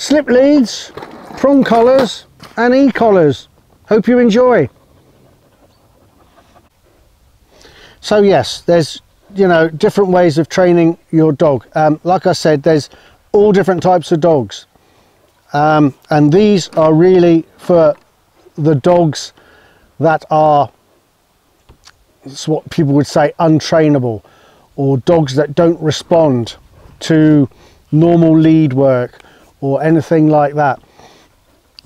slip leads, prong collars and e-collars. Hope you enjoy. So yes, there's you know different ways of training your dog. Um, like I said, there's all different types of dogs, um, and these are really for the dogs that are it's what people would say untrainable or dogs that don't respond to normal lead work or anything like that.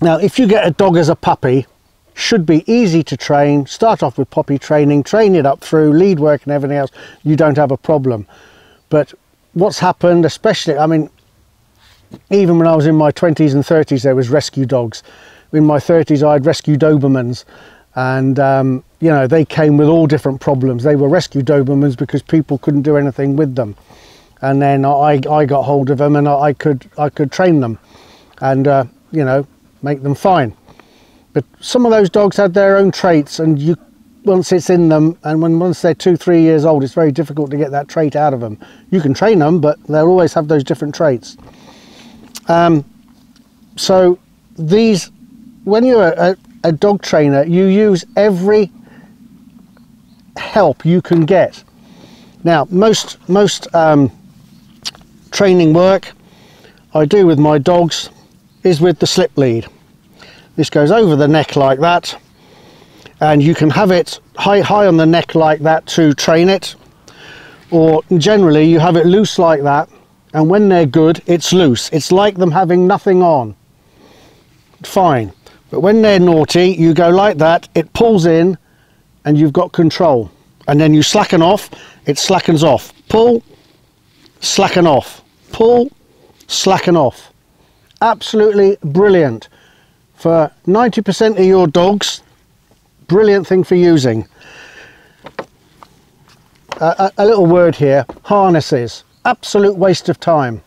Now, if you get a dog as a puppy, should be easy to train. Start off with puppy training, train it up through lead work and everything else. You don't have a problem. But what's happened, especially, I mean, even when I was in my 20s and 30s, there was rescue dogs. In my 30s, I had rescue Dobermans and um, you know they came with all different problems they were rescue dobermans because people couldn't do anything with them and then I, I got hold of them and I, could I could train them and uh, you know make them fine. But some of those dogs had their own traits and you once it's in them and when once they're two three years old it's very difficult to get that trait out of them you can train them but they'll always have those different traits. Um, so these when you're a, a dog trainer, you use every help you can get. Now, most most um, training work I do with my dogs is with the slip lead. This goes over the neck like that, and you can have it high high on the neck like that to train it, or generally you have it loose like that, and when they're good, it's loose. It's like them having nothing on. Fine. But when they're naughty, you go like that, it pulls in and you've got control. And then you slacken off, it slackens off. Pull, slacken off. Pull, slacken off. Absolutely brilliant. For 90% of your dogs, brilliant thing for using. A, a, little word here, harnesses. Absolute waste of time.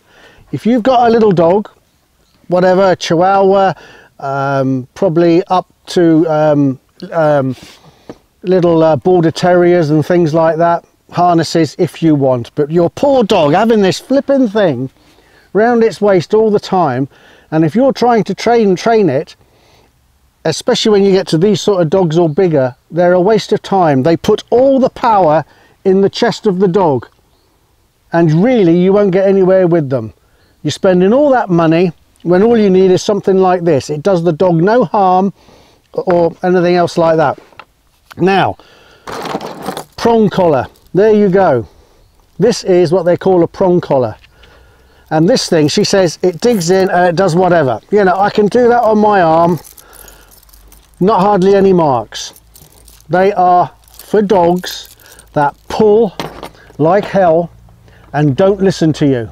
If you've got a little dog, whatever, chihuahua, um, probably up to um, um, little uh, border terriers and things like that harnesses if you want but your poor dog having this flipping thing round its waist all the time and if you're trying to train train it especially when you get to these sort of dogs or bigger they're a waste of time they put all the power in the chest of the dog and really you won't get anywhere with them you're spending all that money when all you need is something like this. It does the dog no harm or anything else like that. Now, prong collar. There you go. This is what they call a prong collar. And this thing, she says, it digs in and it does whatever. You know, I can do that on my arm. Not hardly any marks. They are for dogs that pull like hell and don't listen to you.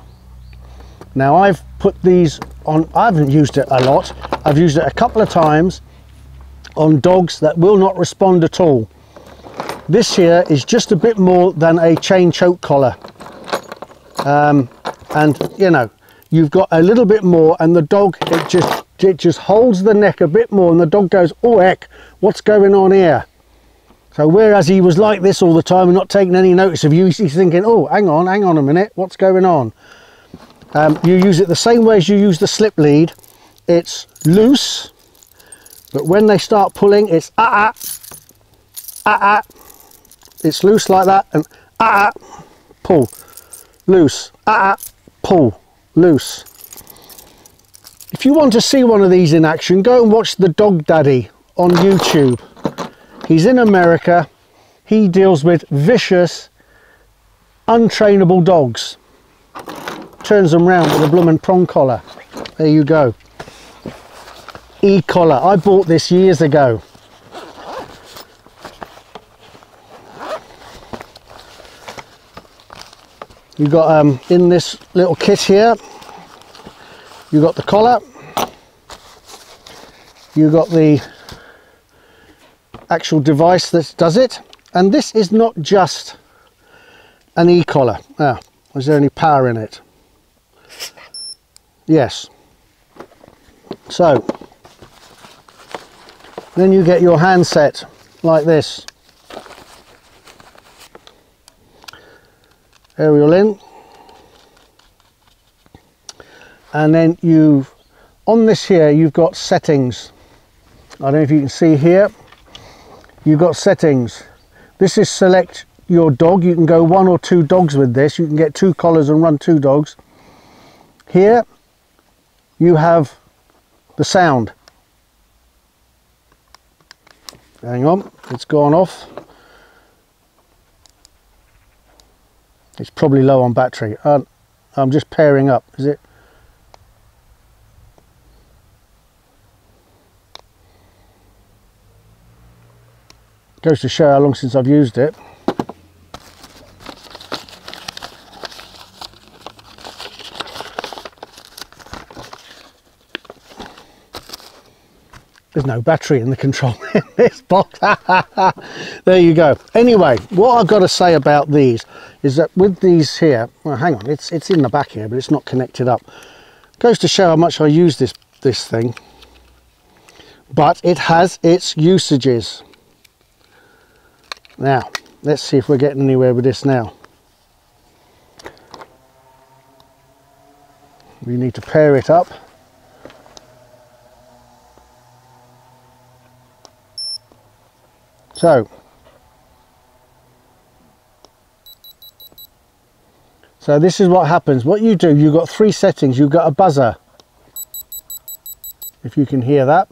Now I've put these on, I haven't used it a lot, I've used it a couple of times on dogs that will not respond at all. This here is just a bit more than a chain choke collar. Um, and you know, you've got a little bit more and the dog, it just, it just holds the neck a bit more and the dog goes, oh heck, what's going on here? So whereas he was like this all the time and not taking any notice of you, he's thinking, oh, hang on, hang on a minute, what's going on? Um, you use it the same way as you use the slip lead. It's loose, but when they start pulling, it's ah ah, ah ah. It's loose like that, and ah ah, pull, loose, ah ah, pull, loose. If you want to see one of these in action, go and watch the Dog Daddy on YouTube. He's in America. He deals with vicious, untrainable dogs turns them round with a blooming prong collar. There you go. E-collar. I bought this years ago. You got um, in this little kit here. You got the collar. You got the actual device that does it. And this is not just an e-collar. Ah, is there any power in it? Yes. So, then you get your handset like this. Aerial in. And then you've on this here you've got settings. I don't know if you can see here. You've got settings. This is select your dog. You can go one or two dogs with this. You can get two collars and run two dogs. Here you have the sound. Hang on it's gone off it's probably low on battery. Uh, I'm just pairing up is it? Goes to show how long since I've used it. There's no battery in the control in this box. There you go. Anyway what I've got to say about these is that with these here well hang on it's it's in the back here but it's not connected up. Goes to show how much I use this this thing but it has its usages. Now let's see if we're getting anywhere with this now. We need to pair it up. So, so this is what happens. What you do, you've got three settings. You've got a buzzer, if you can hear that.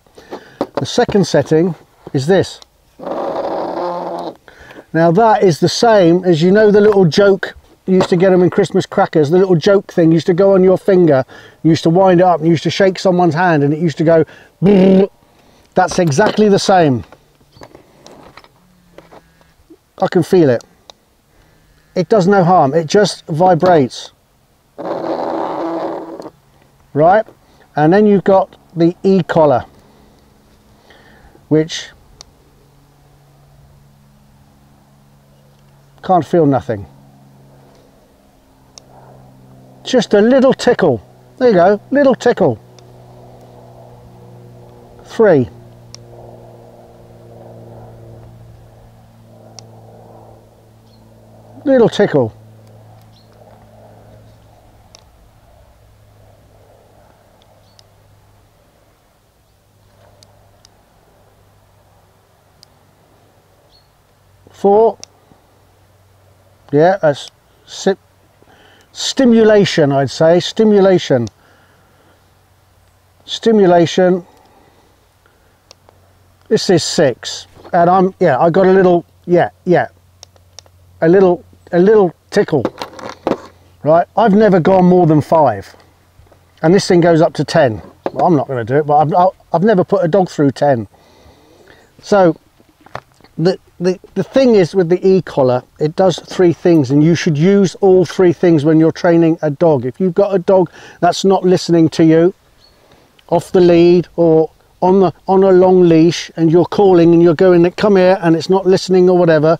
The second setting is this. Now that is the same as you know the little joke you used to get them in Christmas crackers, the little joke thing used to go on your finger, you used to wind it up you used to shake someone's hand and it used to go that's exactly the same. I can feel it. It does no harm, it just vibrates. Right, and then you've got the e-collar, which can't feel nothing. Just a little tickle. There you go, little tickle. Three. Little tickle. Four. Yeah, that's stimulation, I'd say. Stimulation. Stimulation. This is six. And I'm, yeah, I got a little, yeah, yeah, a little a little tickle right? I've never gone more than five and this thing goes up to 10 well, I'm not going to do it but I've, I've never put a dog through 10 so the, the the thing is with the e-collar it does three things and you should use all three things when you're training a dog. If you've got a dog that's not listening to you off the lead or on the on a long leash and you're calling and you're going come here and it's not listening or whatever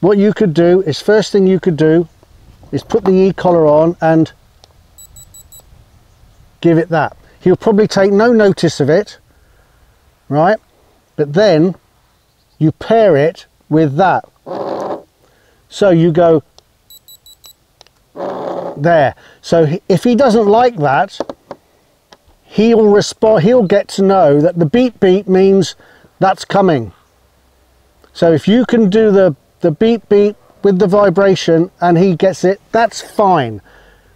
what you could do is first thing you could do is put the e-collar on and give it that. He'll probably take no notice of it right? But then you pair it with that. So you go there. So if he doesn't like that he'll respond he'll get to know that the beep beep means that's coming. So if you can do the the beep beep with the vibration and he gets it, that's fine.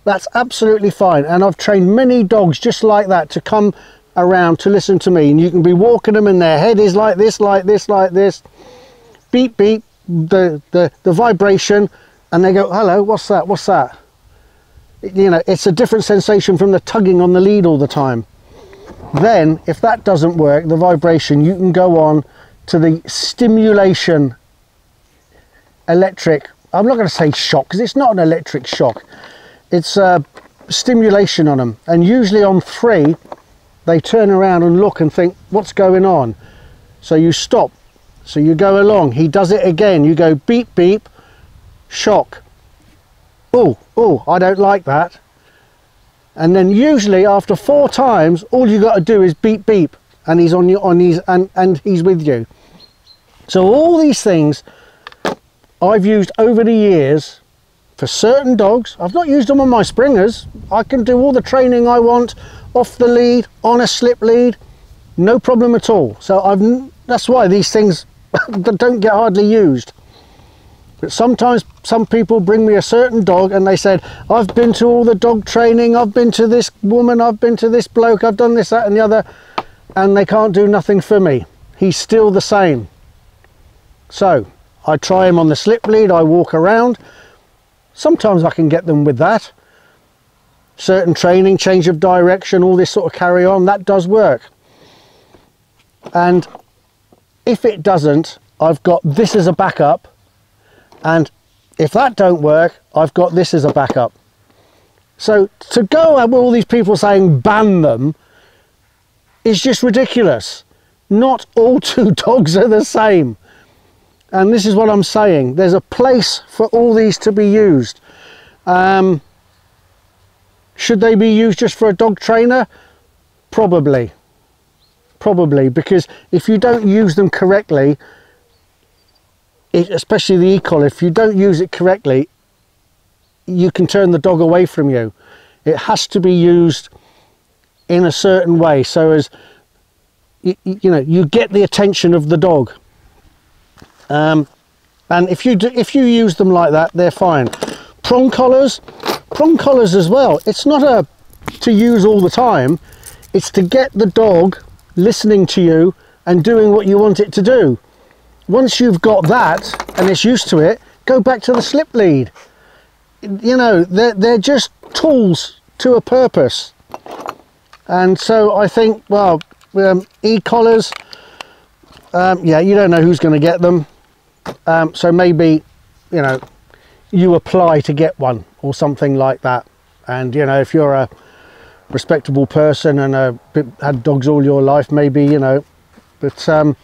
That's absolutely fine. And I've trained many dogs just like that to come around to listen to me. And you can be walking them and their head is like this, like this, like this. Beep, beep, the, the, the vibration. And they go, hello, what's that? What's that? You know, it's a different sensation from the tugging on the lead all the time. Then, if that doesn't work, the vibration, you can go on to the stimulation electric i'm not going to say shock because it's not an electric shock. It's a uh, stimulation on them and usually on three they turn around and look and think what's going on? So you stop. So you go along. He does it again. You go beep beep shock. Oh oh i don't like that. And then usually after four times all you got to do is beep beep and he's on you on his and and he's with you. So all these things I've used over the years for certain dogs. I've not used them on my springers. I can do all the training I want off the lead, on a slip lead, no problem at all. So I've that's why these things don't get hardly used. But sometimes some people bring me a certain dog and they said, I've been to all the dog training, I've been to this woman, I've been to this bloke, I've done this, that and the other, and they can't do nothing for me. He's still the same. So I try them on the slip lead, I walk around. Sometimes I can get them with that. Certain training, change of direction, all this sort of carry on, that does work. And if it doesn't, I've got this as a backup and if that don't work I've got this as a backup so to go with all these people saying ban them is just ridiculous not all two dogs are the same and this is what I'm saying there's a place for all these to be used um, should they be used just for a dog trainer probably probably because if you don't use them correctly it, especially the e-collar, if you don't use it correctly, you can turn the dog away from you. It has to be used in a certain way so as you, you know you get the attention of the dog. Um, and if you do, if you use them like that, they're fine. Prong collars, prong collars as well. It's not a to use all the time. It's to get the dog listening to you and doing what you want it to do once you've got that and it's used to it go back to the slip lead you know they're, they're just tools to a purpose and so I think well um, e-collars um, yeah you don't know who's going to get them um, so maybe you know you apply to get one or something like that. And you know if you're a respectable person and uh, had dogs all your life maybe you know. But um,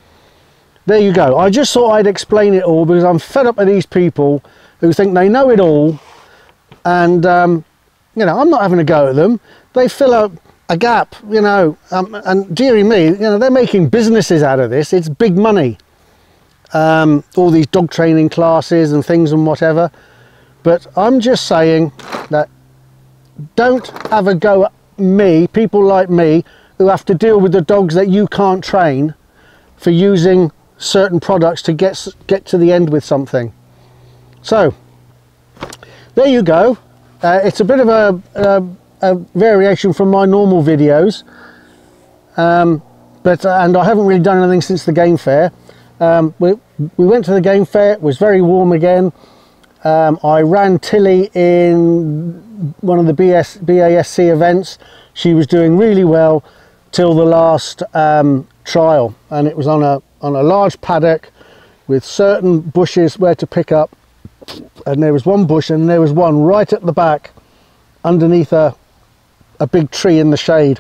there you go. I just thought I'd explain it all because I'm fed up with these people who think they know it all. And um, you know I'm not having a go at them. They fill up a gap you know. Um, and dearie me you know they're making businesses out of this. It's big money um, all these dog training classes and things and whatever. But I'm just saying that don't have a go at me people like me who have to deal with the dogs that you can't train for using certain products to get get to the end with something. So there you go. Uh, it's a bit of a, a, a, variation from my normal videos. Um, but uh, and I haven't really done anything since the game fair um, we, we went to the game fair it was very warm again. Um, I ran Tilly in one of the BS, BASC events. She was doing really well till the last um, trial and it was on a on a large paddock with certain bushes where to pick up and there was one bush and there was one right at the back underneath a, a big tree in the shade.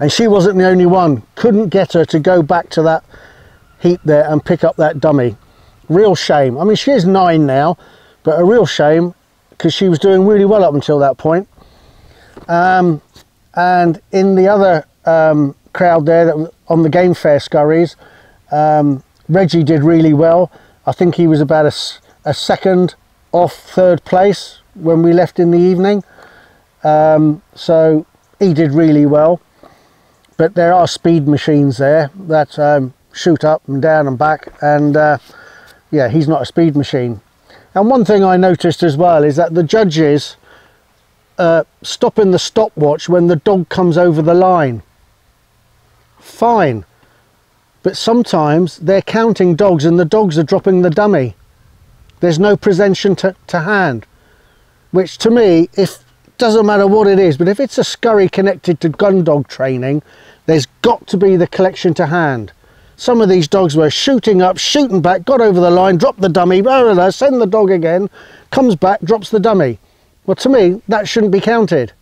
And she wasn't the only one. Couldn't get her to go back to that heap there and pick up that dummy real shame I mean she is nine now but a real shame because she was doing really well up until that point um, and in the other um, crowd there that on the game fair scurries. Um, Reggie did really well. I think he was about a, a, second off third place when we left in the evening. Um, so he did really well. But there are speed machines there that um, shoot up and down and back. And uh, yeah, he's not a speed machine. And one thing I noticed as well is that the judges uh, stopping the stopwatch when the dog comes over the line fine. But sometimes they're counting dogs and the dogs are dropping the dummy. There's no presentation to, to hand, which to me, if doesn't matter what it is, but if it's a scurry connected to gun dog training, there's got to be the collection to hand. Some of these dogs were shooting up, shooting back, got over the line, dropped the dummy, blah, blah, blah, send the dog again, comes back, drops the dummy. Well, to me, that shouldn't be counted,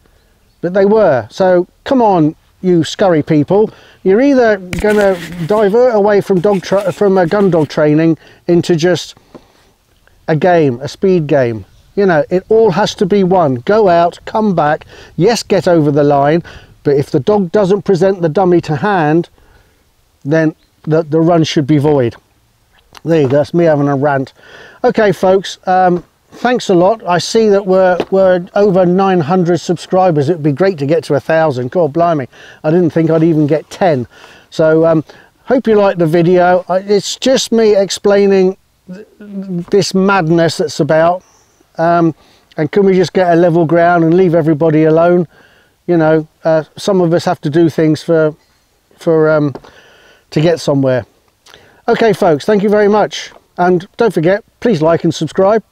but they were. So come on, you scurry people, you're either going to divert away from dog from a gun dog training into just a game, a speed game. You know, it all has to be one. Go out, come back, yes, get over the line, but if the dog doesn't present the dummy to hand, then the, the run should be void. There you go, that's me having a rant. Okay, folks, um, thanks a lot. I see that we're, we're over 900 subscribers. It would be great to get to a thousand. God blimey. I didn't think I'd even get 10. So um, hope you liked the video. It's just me explaining this madness that's about. Um, and can we just get a level ground and leave everybody alone? You know, uh, some of us have to do things for, for um, to get somewhere. Okay, folks, thank you very much. And don't forget, please like and subscribe.